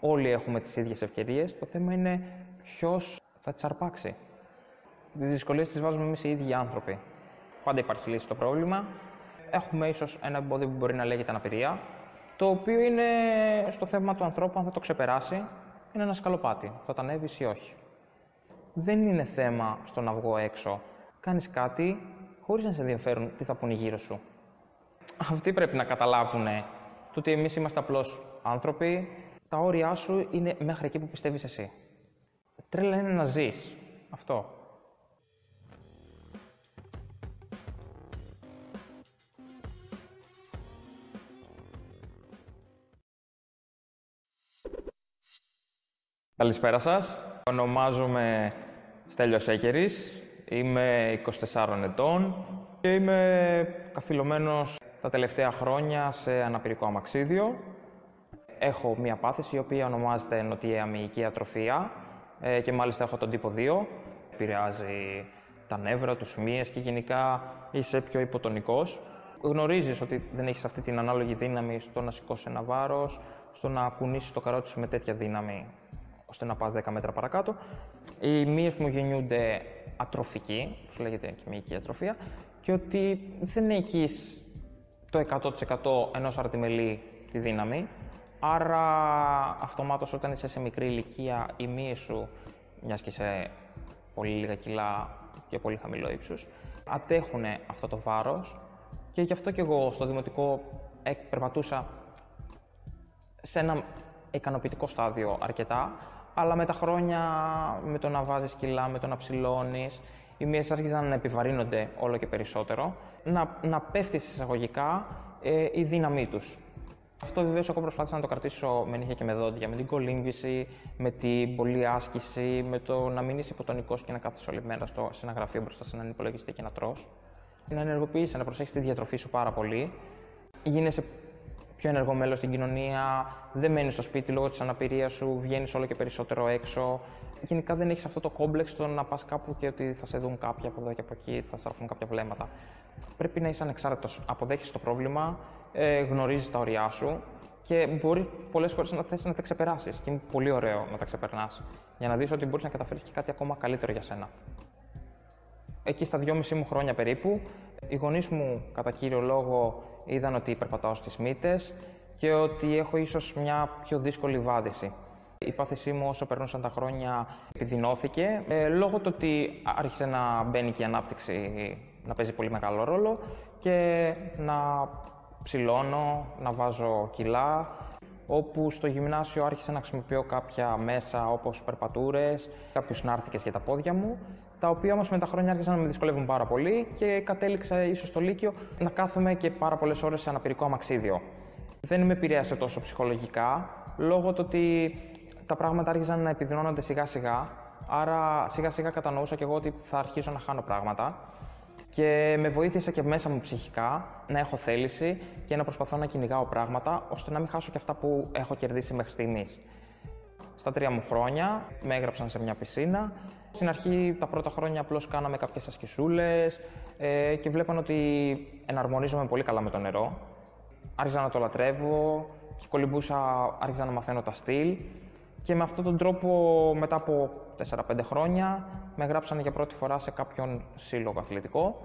Όλοι έχουμε τις ίδιες ευκαιρίες. Το θέμα είναι ποιος θα τις αρπάξει. Τις δυσκολίες τις βάζουμε εμείς οι ίδιοι άνθρωποι. Πάντα υπάρχει λύση στο πρόβλημα. Έχουμε ίσως ένα εμπόδιο που μπορεί να λέγεται αναπηρία, το οποίο είναι στο θέμα του ανθρώπου, αν θα το ξεπεράσει, είναι ένα σκαλοπάτι. Θα τα ανέβεις ή όχι. Δεν είναι θέμα στο να βγω έξω. Κάνεις κάτι χωρίς να σε ενδιαφέρουν τι θα πούνε γύρω σου. Αυτοί πρέπει να καταλάβουν το ότι εμείς είμαστε απλώς άνθρωποι. Τα όρια σου είναι μέχρι εκεί που πιστεύεις εσύ. Τρέλα είναι να ζεις. Αυτό. Καλησπέρα σας. Ονομάζομαι Στέλιος Έκερης. Είμαι 24 ετών και είμαι καθυλωμένος τα τελευταία χρόνια σε αναπηρικό αμαξίδιο. Έχω μία πάθηση η οποία ονομάζεται νοτιαία μυϊκή ατροφία ε, και μάλιστα έχω τον τύπο 2. Επηρεάζει τα νεύρα, τους μύες και γενικά είσαι πιο υποτονικός. Γνωρίζεις ότι δεν έχεις αυτή την ανάλογη δύναμη στο να σηκώσεις ένα βάρος, στο να κουνήσεις το καρότσι σου με τέτοια δύναμη ώστε να πας 10 μέτρα παρακάτω. Οι μύες μου γεννιούνται ατροφικοί, όπως λέγεται και μυϊκή ατροφία, και ότι δεν έχεις το 100% ενός αρτιμελή τη δύναμη, άρα αυτομάτως όταν είσαι σε μικρή ηλικία οι μύες σου, μιας και σε πολύ λίγα κιλά και πολύ χαμηλό ύψος, αντέχουν αυτό το βάρος. Και γι' αυτό και εγώ στο δημοτικό περπατούσα σε ένα ικανοποιητικό στάδιο αρκετά, αλλά με τα χρόνια, με το να βάζεις κιλά, με το να ψηλώνεις, οι μύες άρχιζαν να επιβαρύνονται όλο και περισσότερο, να, να πέφτεις εισαγωγικά ε, η δύναμή τους. Αυτό βεβαίως εγώ προσπάθησα να το κρατήσω με νύχια και με δόντια, με την κολύμβηση, με την πολλή άσκηση, με το να μην είσαι υποτονικός και να κάθεσαι όλη μέρα στο, σε ένα γραφείο μπροστά σε έναν υπολογιστή και να τρως. Να ενεργοποιήσει, να προσέχεις τη διατροφή σου πάρα πολύ. Γίνεσαι πιο ενεργό μέλος στην κοινωνία, δεν μένεις στο σπίτι λόγω της αναπηρίας σου, βγαίνεις όλο και περισσότερο έξω. Γενικά δεν έχεις αυτό το κόμπλεξ το να πας κάπου και ότι θα σε δουν κάποιοι από εδώ και από εκεί, θα στραφούν κάποια βλέμματα. Πρέπει να είσαι ανεξάρτητος. Αποδέχει το πρόβλημα, ε, γνωρίζεις τα ωριά σου και μπορεί πολλές φορές να θέσει να τα ξεπεράσεις. Και είναι πολύ ωραίο να τα ξεπερνάς για να δεις ότι μπορείς να καταφέρεις και κάτι ακόμα καλύτερο για σένα. Εκεί στα δυόμιση μου χρόνια περίπου, οι γονείς μου κατά κύριο λόγο είδαν ότι περπατάω στις μύτες και ότι έχω ίσως μια πιο δύσκολη βάδιση. Η πάθησή μου όσο περνούσαν τα χρόνια επιδεινώθηκε ε, λόγω του ότι άρχισε να μπαίνει και η ανάπτυξη να παίζει πολύ μεγάλο ρόλο και να ψηλώνω, να βάζω κιλά όπου στο γυμνάσιο άρχισα να χρησιμοποιώ κάποια μέσα όπως περπατούρες, κάποιους νάρθηκες για τα πόδια μου, τα οποία όμως με τα χρόνια άρχισαν να με δυσκολεύουν πάρα πολύ και κατέληξα ίσως στο Λύκειο να κάθομαι και πάρα πολλές ώρες σε αναπηρικό αμαξίδιο. Δεν με επηρέασε τόσο ψυχολογικά, λόγω του ότι τα πράγματα άρχισαν να επιδεινώνονται σιγά σιγά, άρα σιγά σιγά κατανοούσα και εγώ ότι θα αρχίσω να χάνω πράγματα και με βοήθησε και μέσα μου ψυχικά να έχω θέληση και να προσπαθώ να κυνηγάω πράγματα ώστε να μην χάσω και αυτά που έχω κερδίσει μέχρι στιγμής. Στα τρία μου χρόνια με έγραψαν σε μια πισίνα. Στην αρχή, τα πρώτα χρόνια, απλώς κάναμε κάποιες ασκησούλες ε, και βλέπαν ότι εναρμονίζομαι πολύ καλά με το νερό. Άρχιζα να το λατρεύω και κολυμπούσα, άρχιζα να μαθαίνω τα στυλ. Και με αυτόν τον τρόπο, μετά από 4-5 χρόνια, με γράψανε για πρώτη φορά σε κάποιον σύλλογο αθλητικό,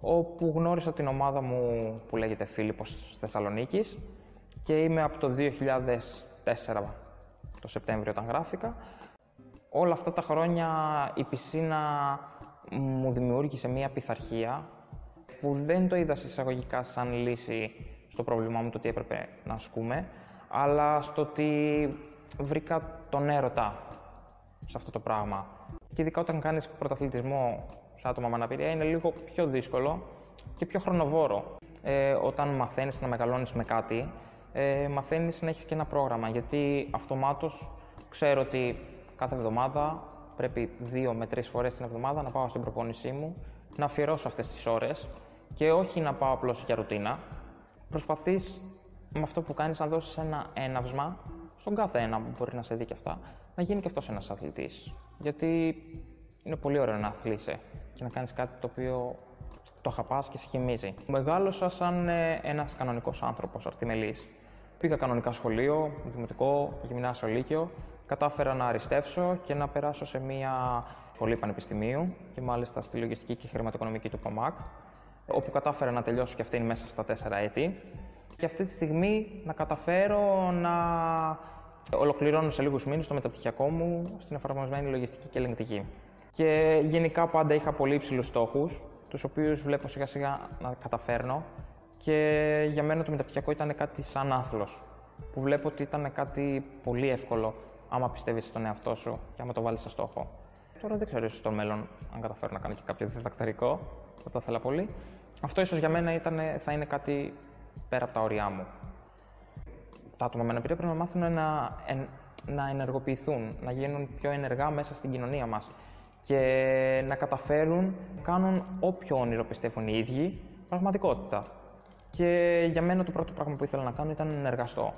όπου γνώρισα την ομάδα μου που λέγεται Φίλιππος Θεσσαλονίκης και είμαι από το 2004, το Σεπτέμβριο όταν γράφηκα. Όλα αυτά τα χρόνια η πισίνα μου δημιούργησε μία πειθαρχία που δεν το είδα εισαγωγικά σαν λύση στο πρόβλημά μου το τι έπρεπε να ασκούμε, αλλά στο ότι βρήκα τον έρωτα σε αυτό το πράγμα. Και ειδικά όταν κάνεις πρωταθλητισμό σε άτομα με αναπηρία είναι λίγο πιο δύσκολο και πιο χρονοβόρο. Ε, όταν μαθαίνεις να μεγαλώνεις με κάτι, ε, μαθαίνεις να έχεις και ένα πρόγραμμα. Γιατί αυτομάτως ξέρω ότι κάθε εβδομάδα πρέπει δύο με τρεις φορές την εβδομάδα να πάω στην προπόνησή μου, να αφιερώσω αυτές τις ώρες και όχι να πάω απλώς για ρουτίνα. Προσπαθείς με αυτό που κάνεις να δώσεις ένα έναυσμα στον κάθε ένα που μπορεί να σε δει και αυτά, να γίνει και αυτός ένας αθλητής. Γιατί είναι πολύ ωραίο να αθλείσαι και να κάνεις κάτι το οποίο το αγαπάς και σε χυμίζει. Μεγάλωσα σαν ε, ένας κανονικός άνθρωπος, αρτιμελής. Πήγα κανονικά σχολείο, δημοτικό, γυμνάσιο, λύκειο. Κατάφερα να αριστεύσω και να περάσω σε μια σχολή πανεπιστημίου και μάλιστα στη λογιστική και χρηματοοικονομική του ΠΑΜΑΚ, όπου κατάφερα να τελειώσω και αυτήν μέσα στα τέσσερα έτη. Και αυτή τη στιγμή να καταφέρω να ολοκληρώνω σε λίγους μήνες το μεταπτυχιακό μου στην εφαρμοσμένη λογιστική και ελεγκτική. Και γενικά πάντα είχα πολύ υψηλούς στόχους, τους οποίους βλέπω σιγά σιγά να καταφέρνω και για μένα το μεταπτυχιακό ήταν κάτι σαν άθλος, που βλέπω ότι ήταν κάτι πολύ εύκολο άμα πιστεύεις στον εαυτό σου και άμα το βάλεις σε στόχο. Τώρα δεν ξέρω ίσως στο μέλλον αν καταφέρω να κάνω και κάποιο διδακτορικό, θα το ήθελα πολύ. Αυτό ίσως για μένα ήταν, θα είναι κάτι πέρα από τα όρια μου. Τα άτομα με αναπηρία πρέπει να μάθουν να, να ενεργοποιηθούν, να γίνουν πιο ενεργά μέσα στην κοινωνία μας και να καταφέρουν να κάνουν όποιο όνειρο πιστεύουν οι ίδιοι πραγματικότητα. Και για μένα το πρώτο πράγμα που ήθελα να κάνω ήταν να εργαστώ.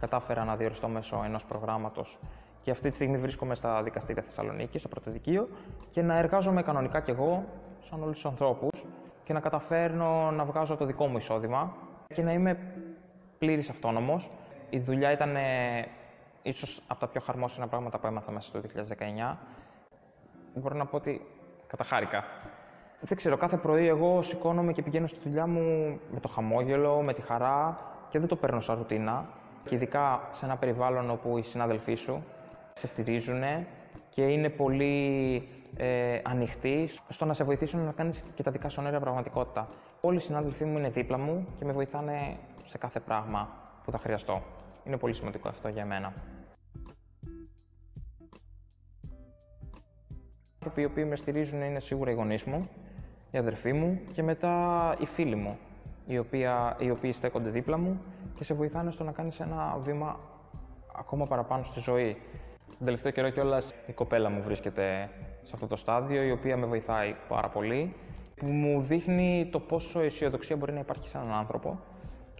Κατάφερα να διοριστώ μέσω ενός προγράμματος και αυτή τη στιγμή βρίσκομαι στα δικαστήρια Θεσσαλονίκη, στο πρωτοδικείο, και να εργάζομαι κανονικά κι εγώ, σαν όλους τους ανθρώπους, και να καταφέρνω να βγάζω το δικό μου εισόδημα και να είμαι πλήρης αυτόνομος. Η δουλειά ήταν ίσως από τα πιο χαρμόσυνα πράγματα που έμαθα μέσα στο 2019. Μπορώ να πω ότι καταχάρηκα. Δεν ξέρω, κάθε πρωί εγώ σηκώνομαι και πηγαίνω στη δουλειά μου με το χαμόγελο, με τη χαρά και δεν το παίρνω σαν ρουτίνα. Και ειδικά σε ένα περιβάλλον όπου οι συνάδελφοί σου σε στηρίζουν και είναι πολύ ε, ανοιχτοί στο να σε βοηθήσουν να κάνεις και τα δικά σου όνειρα πραγματικότητα. Όλοι οι συνάδελφοί μου είναι δίπλα μου και με βοηθάνε σε κάθε πράγμα που θα χρειαστώ. Είναι πολύ σημαντικό αυτό για μένα. Οι άνθρωποι οι οποίοι με στηρίζουν είναι σίγουρα οι γονείς μου, η αδερφή μου και μετά οι φίλοι μου, οι, οποία, οι οποίοι στέκονται δίπλα μου και σε βοηθάνε στο να κάνεις ένα βήμα ακόμα παραπάνω στη ζωή. Τον τελευταίο καιρό κιόλας η κοπέλα μου βρίσκεται σε αυτό το στάδιο, η οποία με βοηθάει πάρα πολύ, που μου δείχνει το πόσο αισιοδοξία μπορεί να υπάρχει σε έναν άνθρωπο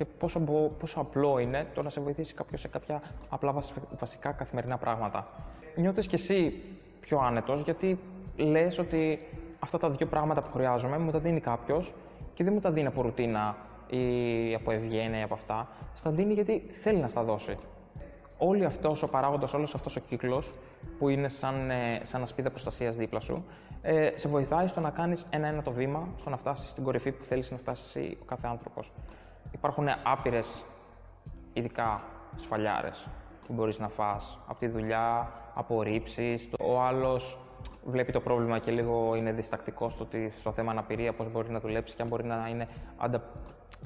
και πόσο, πόσο απλό είναι το να σε βοηθήσει κάποιος σε κάποια απλά βασικά καθημερινά πράγματα. Νιώθεις κι εσύ πιο άνετος γιατί λες ότι αυτά τα δύο πράγματα που χρειάζομαι μου τα δίνει κάποιος και δεν μου τα δίνει από ρουτίνα ή από ευγένεια ή από αυτά. Στα δίνει γιατί θέλει να στα δώσει. Όλο αυτός ο παράγοντας, όλος αυτός ο κύκλος που είναι σαν, ε, σαν ασπίδα προστασίας δίπλα σου, ε, σε βοηθάει στο να κάνεις ένα-ένα το βήμα, στο να φτάσεις στην κορυφή που θέλεις να φτάσεις ο κάθε άνθρωπος. Υπάρχουν άπειρες, ειδικά σφαλιάρες που μπορείς να φας από τη δουλειά, απορρίψεις. Ο άλλος βλέπει το πρόβλημα και λίγο είναι διστακτικός στο, ότι, στο θέμα αναπηρία, πώς μπορεί να δουλέψει και αν μπορεί να, είναι,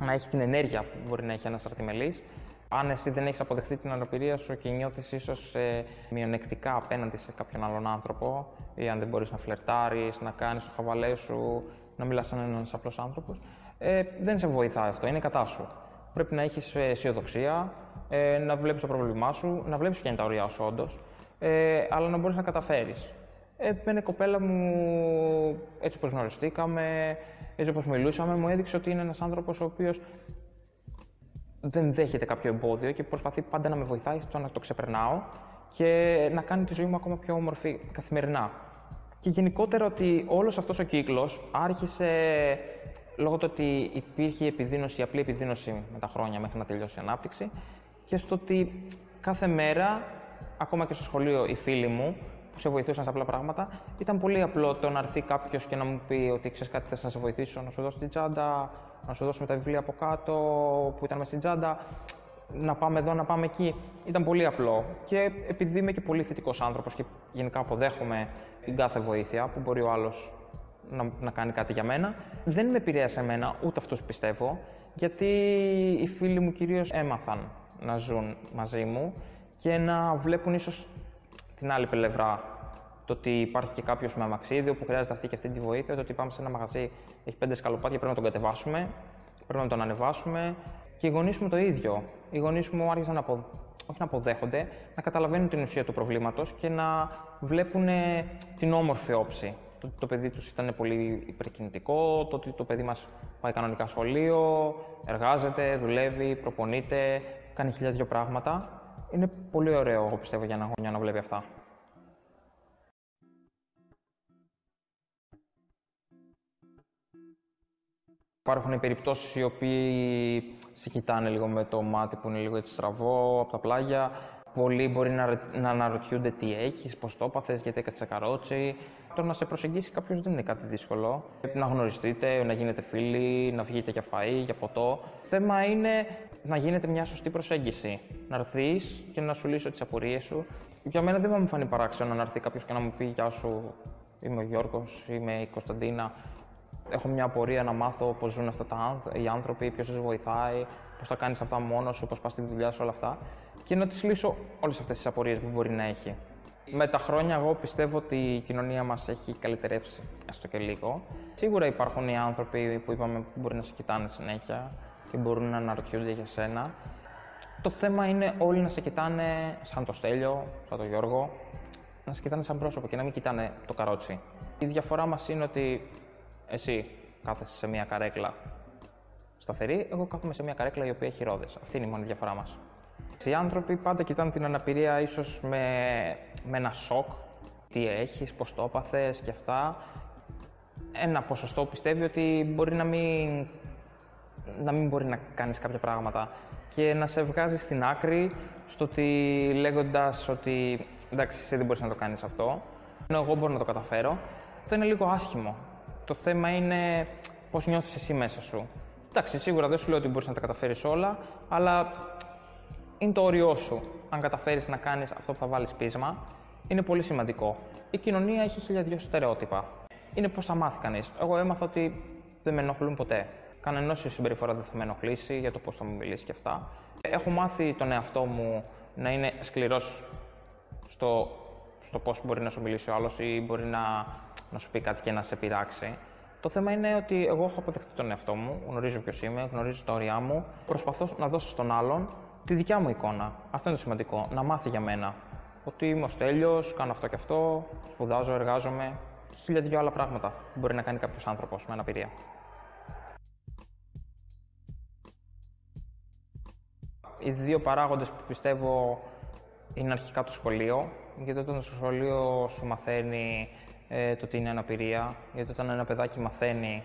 να έχει την ενέργεια που μπορεί να έχει ένας αρτιμελής. Αν εσύ δεν έχεις αποδεχτεί την αναπηρία σου και νιώθεις ίσως ε, μειονεκτικά απέναντι σε κάποιον άλλον άνθρωπο, ή αν δεν μπορείς να φλερτάρεις, να κάνεις το χαβαλέ σου, να μιλάς σαν ένα απλός άνθρωπος, ε, δεν σε βοηθάει αυτό, είναι κατά σου. Πρέπει να έχεις ε, αισιοδοξία, ε, να βλέπεις το πρόβλημά σου, να βλέπεις ποια είναι τα ωριά σου όντως, ε, αλλά να μπορείς να καταφέρεις. Ε, με κοπέλα μου, έτσι όπως γνωριστήκαμε, έτσι όπως μιλούσαμε, μου έδειξε ότι είναι ένας άνθρωπος ο οποίος δεν δέχεται κάποιο εμπόδιο και προσπαθεί πάντα να με βοηθάει στο να το ξεπερνάω και να κάνει τη ζωή μου ακόμα πιο όμορφη καθημερινά. Και γενικότερα ότι όλος αυτός ο κύκλος άρχισε λόγω του ότι υπήρχε η επιδείνωση, η απλή επιδείνωση με τα χρόνια μέχρι να τελειώσει η ανάπτυξη και στο ότι κάθε μέρα, ακόμα και στο σχολείο οι φίλοι μου, που σε βοηθούσαν σε απλά πράγματα. Ήταν πολύ απλό το να έρθει κάποιος και να μου πει ότι ξέρεις κάτι, θε να σε βοηθήσω, να σου δώσω την τσάντα, να σου δώσουμε τα βιβλία από κάτω που ήταν μες στην τσάντα, να πάμε εδώ, να πάμε εκεί. Ήταν πολύ απλό. Και επειδή είμαι και πολύ θετικός άνθρωπος και γενικά αποδέχομαι την κάθε βοήθεια που μπορεί ο άλλος να, να κάνει κάτι για μένα, δεν με επηρέασε εμένα, ούτε αυτού πιστεύω, γιατί οι φίλοι μου κυρίως έμαθαν να ζουν μαζί μου και να βλέπουν ίσως την άλλη πλευρά. Το ότι υπάρχει και κάποιος με αμαξίδιο που χρειάζεται αυτή και αυτή τη βοήθεια, το ότι πάμε σε ένα μαγαζί, έχει πέντε σκαλοπάτια, πρέπει να τον κατεβάσουμε, πρέπει να τον ανεβάσουμε. Και οι γονείς μου το ίδιο. Οι γονείς μου άρχισαν να, απο... όχι να αποδέχονται, να καταλαβαίνουν την ουσία του προβλήματος και να βλέπουν την όμορφη όψη. Το ότι το παιδί τους ήταν πολύ υπερκινητικό, το ότι το παιδί μας πάει κανονικά σχολείο, εργάζεται, δουλεύει, προπονείται, κάνει χιλιά δυο πράγματα είναι πολύ ωραίο, εγώ πιστεύω, για ένα γονιό να βλέπει αυτά. Υπάρχουν περιπτώσεις οι οποίοι σε κοιτάνε λίγο με το μάτι που είναι λίγο έτσι στραβό από τα πλάγια. Πολλοί μπορεί να, να αναρωτιούνται τι έχεις, πώς το έπαθες, γιατί έκατσε καρότσι. Το να σε προσεγγίσει κάποιος δεν είναι κάτι δύσκολο. Να γνωριστείτε, να γίνετε φίλοι, να βγείτε για φαΐ, για ποτό. Το θέμα είναι να γίνεται μια σωστή προσέγγιση. Να έρθει και να σου λύσω τις απορίες σου. Για μένα δεν θα μου φανεί παράξενο να έρθει κάποιος και να μου πει Γεια σου, είμαι ο Γιώργος, είμαι η Κωνσταντίνα. Έχω μια απορία να μάθω πώς ζουν αυτά τα, οι άνθρωποι, ποιος του βοηθάει, πώς τα κάνεις αυτά μόνος σου, πώς πας στη δουλειά σου, όλα αυτά. Και να τη λύσω όλες αυτές τις απορίες που μπορεί να έχει. Με τα χρόνια, εγώ πιστεύω ότι η κοινωνία μας έχει καλυτερεύσει, έστω και λίγο. Σίγουρα υπάρχουν οι άνθρωποι που είπαμε που μπορεί να σε κοιτάνε συνέχεια και μπορούν να αναρωτιούνται για σένα. Το θέμα είναι όλοι να σε κοιτάνε σαν το Στέλιο, σαν τον Γιώργο, να σε κοιτάνε σαν πρόσωπο και να μην κοιτάνε το καρότσι. Η διαφορά μας είναι ότι εσύ κάθεσαι σε μια καρέκλα σταθερή, εγώ κάθομαι σε μια καρέκλα η οποία έχει ρόδες. Αυτή είναι η μόνη διαφορά μας. Οι άνθρωποι πάντα κοιτάνε την αναπηρία ίσως με, με ένα σοκ. Τι έχεις, πώς το έπαθες και αυτά. Ένα ποσοστό πιστεύει ότι μπορεί να μην, να μην μπορεί να κάνεις κάποια πράγματα και να σε βγάζει στην άκρη στο ότι λέγοντας ότι εντάξει εσύ δεν μπορείς να το κάνεις αυτό ενώ εγώ μπορώ να το καταφέρω αυτό είναι λίγο άσχημο το θέμα είναι πώς νιώθεις εσύ μέσα σου. Εντάξει, σίγουρα δεν σου λέω ότι μπορείς να τα καταφέρεις όλα, αλλά είναι το όριό σου. Αν καταφέρεις να κάνεις αυτό που θα βάλεις πείσμα, είναι πολύ σημαντικό. Η κοινωνία έχει χίλια δυο στερεότυπα. Είναι πώς θα μάθει κανείς. Εγώ έμαθα ότι δεν με ενοχλούν ποτέ. Κανενό η συμπεριφορά δεν θα με ενοχλήσει για το πώς θα μου μιλήσει και αυτά. Έχω μάθει τον εαυτό μου να είναι σκληρός στο, στο πώς μπορεί να σου μιλήσει ο άλλος ή μπορεί να να σου πει κάτι και να σε πειράξει. Το θέμα είναι ότι εγώ έχω αποδεχτεί τον εαυτό μου, γνωρίζω ποιος είμαι, γνωρίζω τα όρια μου. Προσπαθώ να δώσω στον άλλον τη δικιά μου εικόνα. Αυτό είναι το σημαντικό. Να μάθει για μένα. Ότι είμαι ο τέλειο, κάνω αυτό και αυτό, σπουδάζω, εργάζομαι. Χίλια δυο άλλα πράγματα που μπορεί να κάνει κάποιος άνθρωπος με αναπηρία. Οι δύο παράγοντες που πιστεύω είναι αρχικά το σχολείο, γιατί όταν στο σχολείο σου μαθαίνει ε, το τι είναι αναπηρία. Γιατί όταν ένα παιδάκι μαθαίνει,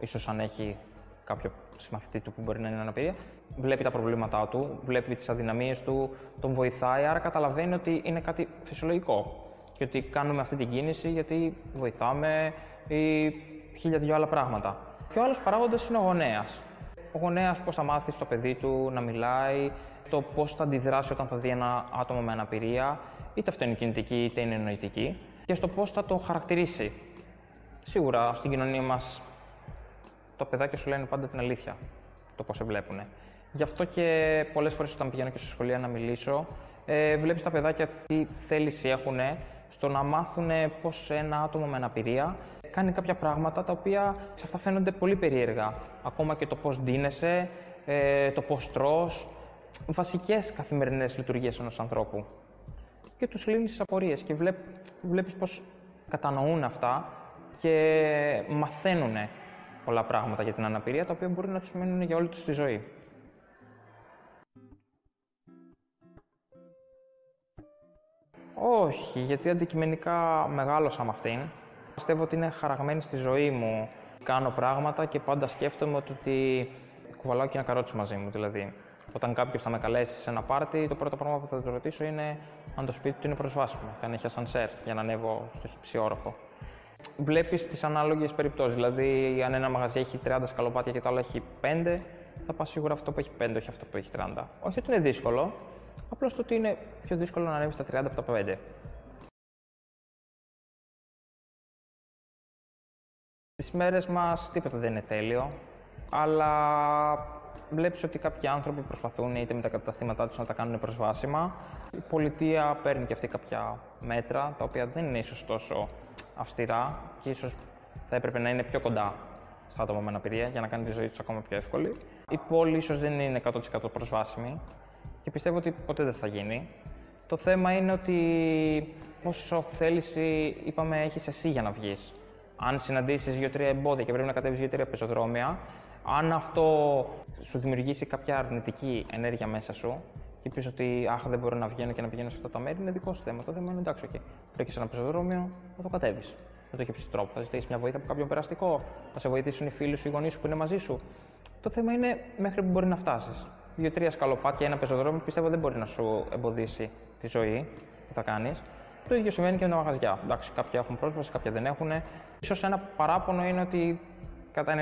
ίσως αν έχει κάποιο συμμαθητή του που μπορεί να είναι αναπηρία, βλέπει τα προβλήματά του, βλέπει τις αδυναμίες του, τον βοηθάει, άρα καταλαβαίνει ότι είναι κάτι φυσιολογικό. Και ότι κάνουμε αυτή την κίνηση γιατί βοηθάμε ή χίλια δυο άλλα πράγματα. Και ο άλλος παράγοντας είναι ο γονέας. Ο γονέας πώς θα μάθει στο παιδί του να μιλάει, το πώς θα αντιδράσει όταν θα δει ένα άτομο με αναπηρία, είτε αυτό είναι κινητική είτε είναι νοητική και στο πώς θα το χαρακτηρίσει. Σίγουρα στην κοινωνία μας το παιδάκια σου λένε πάντα την αλήθεια, το πώς σε βλέπουν. Γι' αυτό και πολλές φορές όταν πηγαίνω και στο σχολείο να μιλήσω, ε, βλέπεις τα παιδάκια τι θέληση έχουν στο να μάθουν πώς ένα άτομο με αναπηρία κάνει κάποια πράγματα τα οποία σε αυτά φαίνονται πολύ περίεργα. Ακόμα και το πώς ντύνεσαι, ε, το πώς τρως, βασικές καθημερινές λειτουργίες ενός ανθρώπου και τους λύνεις τις απορίες και βλέπ, βλέπεις πώς κατανοούν αυτά και μαθαίνουν πολλά πράγματα για την αναπηρία, τα οποία μπορεί να τους μείνουν για όλη τους τη ζωή. Όχι, γιατί αντικειμενικά μεγάλωσα με αυτήν. Πιστεύω ότι είναι χαραγμένη στη ζωή μου. Κάνω πράγματα και πάντα σκέφτομαι ότι κουβαλάω και ένα καρότσι μαζί μου, δηλαδή. Όταν κάποιος θα με καλέσει σε ένα πάρτι, το πρώτο πράγμα που θα του ρωτήσω είναι αν το σπίτι του είναι προσβάσιμο και αν έχει ασανσέρ για να ανέβω στο χυψιόροφο. Βλέπεις τις ανάλογες περιπτώσεις. Δηλαδή, αν ένα μαγαζί έχει 30 σκαλοπάτια και το άλλο έχει 5, θα πας σίγουρα αυτό που έχει 5, όχι αυτό που έχει 30. Όχι ότι είναι δύσκολο, απλώς το ότι είναι πιο δύσκολο να ανέβεις στα 30 από τα 5. Στις μέρες μας τίποτα δεν είναι τέλειο, αλλά βλέπεις ότι κάποιοι άνθρωποι προσπαθούν είτε με τα καταστήματά τους να τα κάνουν προσβάσιμα. Η πολιτεία παίρνει και αυτή κάποια μέτρα, τα οποία δεν είναι ίσως τόσο αυστηρά και ίσως θα έπρεπε να είναι πιο κοντά στα άτομα με αναπηρία για να κάνει τη ζωή τους ακόμα πιο εύκολη. Η πόλη ίσως δεν είναι 100% προσβάσιμη και πιστεύω ότι ποτέ δεν θα γίνει. Το θέμα είναι ότι πόσο θέληση, είπαμε, έχεις εσύ για να βγεις. Αν συναντήσεις δύο-τρία εμπόδια και πρέπει να κατέβεις δύο-τρία πεζοδρόμια, αν αυτό σου δημιουργήσει κάποια αρνητική ενέργεια μέσα σου και πεις ότι Αχ, δεν μπορώ να βγαίνω και να πηγαίνω σε αυτά τα μέρη, είναι δικό σου θέμα. Το θέμα είναι εντάξει, okay. Βρήκες ένα πεζοδρόμιο, θα το κατέβεις. με το χύψη τρόπο. Θα ζητήσεις μια βοήθεια από κάποιον περαστικό, θα σε βοηθήσουν οι φίλοι σου, οι γονείς σου που είναι μαζί σου. Το θέμα είναι μέχρι που μπορεί να φτάσεις. Δύο-τρία σκαλοπάτια, ένα πεζοδρόμιο πιστεύω δεν μπορεί να σου εμποδίσει τη ζωή που θα κάνεις. Το ίδιο συμβαίνει και με τα μαγαζιά. Εντάξει, κάποια έχουν πρόσβαση, κάποια δεν έχουν. σω ένα παράπονο είναι ότι κατά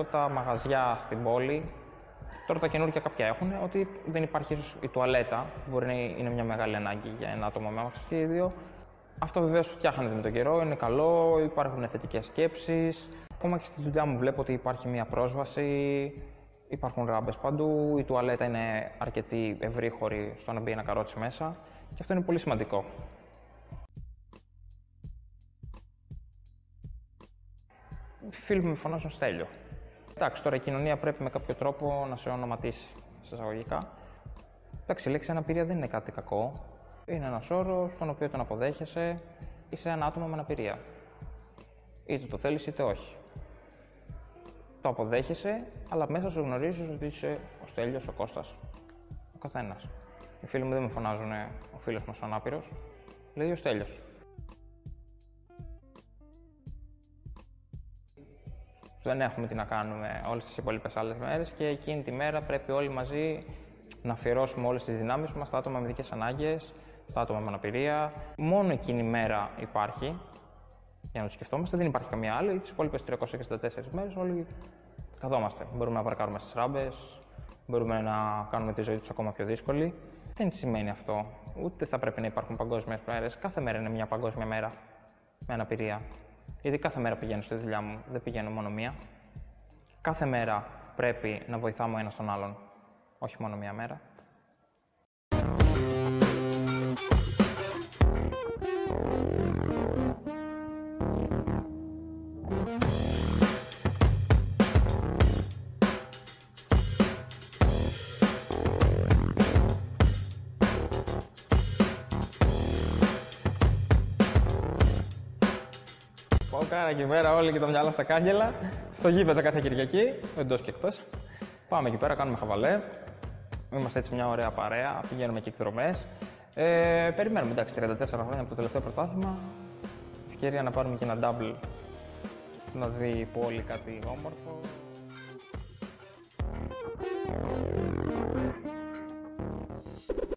99% τα μαγαζιά στην πόλη, τώρα τα καινούργια κάποια έχουν, ότι δεν υπάρχει ίσως η τουαλέτα, που μπορεί να είναι μια μεγάλη ανάγκη για ένα άτομο με αμαξιστήριο. Αυτό βεβαίως φτιάχνεται με τον καιρό, είναι καλό, υπάρχουν θετικές σκέψεις. Ακόμα και στη δουλειά μου βλέπω ότι υπάρχει μια πρόσβαση, υπάρχουν ράμπες παντού, η τουαλέτα είναι αρκετή ευρύχωρη στο να μπει ένα καρότσι μέσα και αυτό είναι πολύ σημαντικό. Φίλοι μου με φωνάζουν Στέλιο. Εντάξει, τώρα η κοινωνία πρέπει με κάποιο τρόπο να σε ονοματίσει, σε εισαγωγικά. Εντάξει, η λέξη αναπηρία δεν είναι κάτι κακό. Είναι ένας όρος τον οποίο τον αποδέχεσαι. Είσαι ένα άτομο με αναπηρία. Είτε το θέλεις είτε όχι. Το αποδέχεσαι, αλλά μέσα σου γνωρίζεις ότι είσαι ο Στέλιος, ο Κώστας. Ο καθένας. Οι φίλοι μου δεν με φωνάζουν ο φίλος μα ο ανάπηρο. Λέει ο Στέλιος. Δεν έχουμε τι να κάνουμε όλες τις υπόλοιπες άλλες μέρες και εκείνη τη μέρα πρέπει όλοι μαζί να αφιερώσουμε όλες τις δυνάμεις μας στα άτομα με ειδικές ανάγκες, στα άτομα με αναπηρία. Μόνο εκείνη η μέρα υπάρχει για να το σκεφτόμαστε, δεν υπάρχει καμία άλλη. Τις υπόλοιπες 364 μέρες όλοι καθόμαστε. Μπορούμε να παρκάρουμε στις ράμπες, μπορούμε να κάνουμε τη ζωή τους ακόμα πιο δύσκολη. Δεν σημαίνει αυτό. Ούτε θα πρέπει να υπάρχουν παγκόσμιες μέρες. Κάθε μέρα είναι μια παγκόσμια μέρα με αναπηρία. Γιατί κάθε μέρα πηγαίνω στη δουλειά μου, δεν πηγαίνω μόνο μία. Κάθε μέρα πρέπει να βοηθάμε ο ένας τον άλλον, όχι μόνο μία μέρα. Κάρα εκεί πέρα όλοι και το μυαλό στα κάγκελα. Στο γήπεδο κάθε Κυριακή, εντός και εκτός. Πάμε εκεί πέρα, κάνουμε χαβαλέ. Είμαστε έτσι μια ωραία παρέα, πηγαίνουμε και εκδρομές. Ε, περιμένουμε εντάξει 34 χρόνια από το τελευταίο πρωτάθλημα. Ευκαιρία να πάρουμε και ένα double να δει η πόλη κάτι όμορφο. you